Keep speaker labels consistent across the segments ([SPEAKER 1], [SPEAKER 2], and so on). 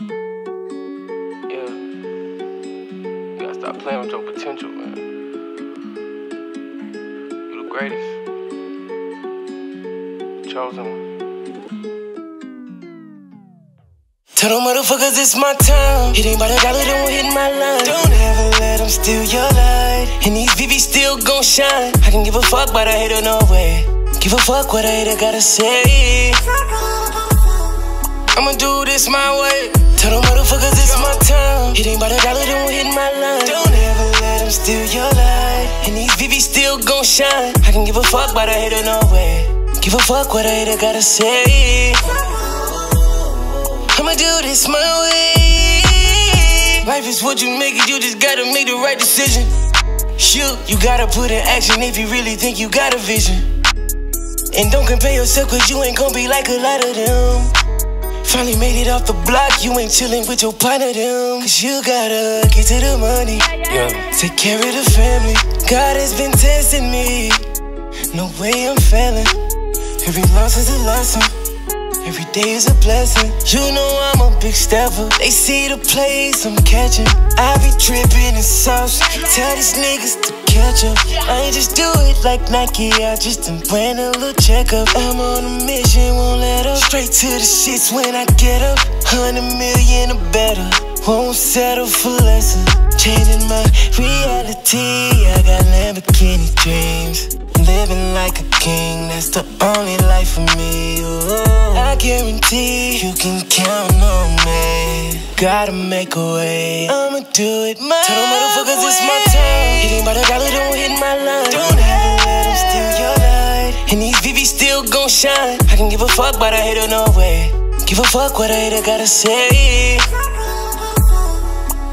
[SPEAKER 1] Yeah. You gotta stop playing with your potential, man. You the greatest. Chosen one.
[SPEAKER 2] Tell them motherfuckers it's my time. It ain't by the dollar, don't hit my line. Don't ever let them steal your light. And these VV still gon' shine. I can give a fuck about a hater, no way. Give a fuck what a hater gotta say. I'ma do this my way. Tell them motherfuckers it's my time. It ain't by the dollar, don't hit my line. Don't ever let them steal your light. And these VV still gon' shine. I can give a fuck about a hater, no way. Give a fuck what a hater gotta say. I'ma do this my way. Life is what you make it, you just gotta make the right decision. Shoot, you gotta put in action if you really think you got a vision. And don't compare yourself, cause you ain't gonna be like a lot of them. Finally made it off the block, you ain't chillin' with your partner, them. Cause you gotta get to the money,
[SPEAKER 1] Yeah.
[SPEAKER 2] take care of the family. God has been testing me, no way I'm failing. Every loss is a lesson. Every day is a blessing. You know I'm a big stepper. They see the plays I'm catching. I be tripping in sauce. Tell these niggas to catch up. I ain't just do it like Nike. I just done ran a little checkup. I'm on a mission, won't let up. Straight to the shits when I get up. Hundred million or better. Won't settle for lesser. Changing my reality. I got Lamborghini dreams. Living like a king, that's the only life for me. Oh, I guarantee you can count on me. Gotta make a way. I'ma do it my Tell them motherfuckers it's my time. It ain't by the dollar, don't hit my line. Don't ever shine. I can give a fuck about a hater, no way. Give a fuck what a hater gotta say.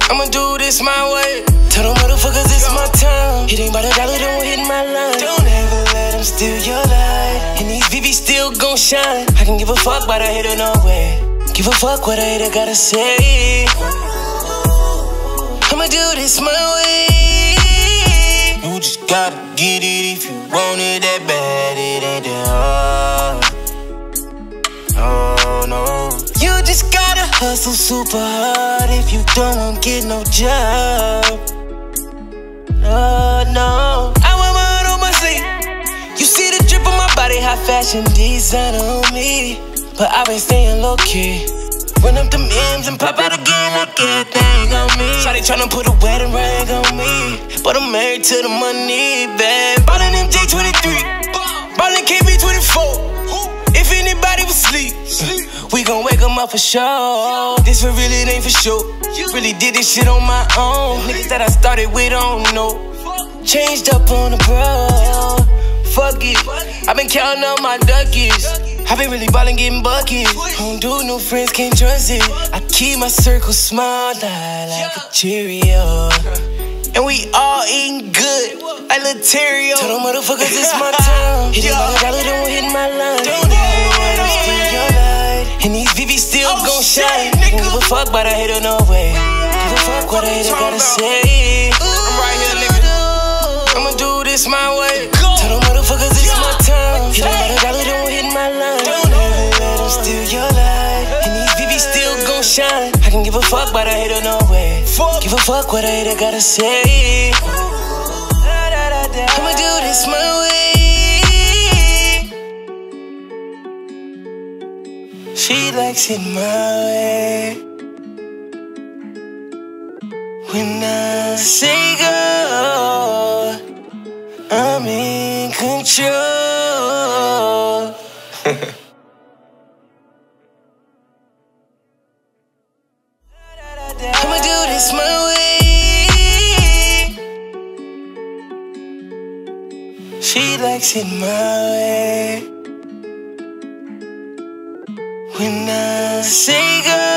[SPEAKER 2] I'ma do this my way. Tell them motherfuckers it's my time. It ain't the dollar, don't hit my line. Don't ever let them steal your light. And these VV still gon' shine. I can give a fuck about a hater, no way. Give a fuck what a hater gotta say. I'ma do this my way. Gotta get it if you want it that bad. It ain't that hard. Oh no. You just gotta hustle super hard if you don't get no job. Oh no. I wear my heart on my sleeve. You see the drip on my body, high fashion designer on me. But I've been staying low key. Run up them M's and pop out again like everything on me. Shawty tryna put a wedding ring on me. But I'm married to the money, babe. Ballin' MJ23. Ballin' KB24. If anybody was asleep, we gon' wake 'em up for sure. This for real, it ain't for sure. Really did this shit on my own. Niggas that I started with don't know. Changed up on the bro. Fuck it. i been counting up my duckies. I been really ballin', getting buckets. Don't do no friends, can't trust it. I keep my circle small, like, like a Cheerio. And we all eating good, I like Laterio. Tell them motherfuckers it's my time. Hit it by the dollar, don't hit my line. Don't ever let them steal your light. And these VV still oh, gon' shine. Don't give a fuck about a hater, no way. Give a fuck what a hater gotta say.
[SPEAKER 1] I'm right here, nigga.
[SPEAKER 2] I'ma do this my way. Shine. I can give a fuck about a hater, no way. Fuck. Give a fuck what a hater gotta say. I'ma do this my way. She likes it my way. When I say go, I'm in control. This my way. She likes it my way. When I say go,